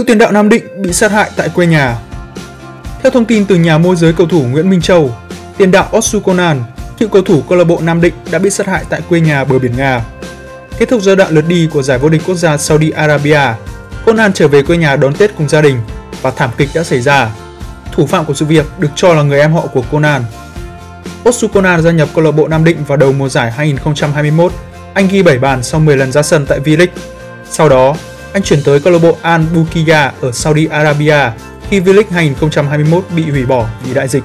Cựu tiền đạo Nam Định bị sát hại tại quê nhà. Theo thông tin từ nhà môi giới cầu thủ Nguyễn Minh Châu, tiền đạo Otsu Conan, cựu cầu thủ câu lạc bộ Nam Định đã bị sát hại tại quê nhà bờ biển Nga. Kết thúc giai đoạn lượt đi của giải vô địch quốc gia Saudi Arabia, Conan trở về quê nhà đón Tết cùng gia đình và thảm kịch đã xảy ra. Thủ phạm của sự việc được cho là người em họ của Conan. Otsu Conan gia nhập câu lạc bộ Nam Định vào đầu mùa giải 2021. Anh ghi 7 bàn sau 10 lần ra sân tại V-League. Sau đó, anh chuyển tới câu lạc bộ Al Bukiya ở Saudi Arabia khi V-League 2021 bị hủy bỏ vì đại dịch.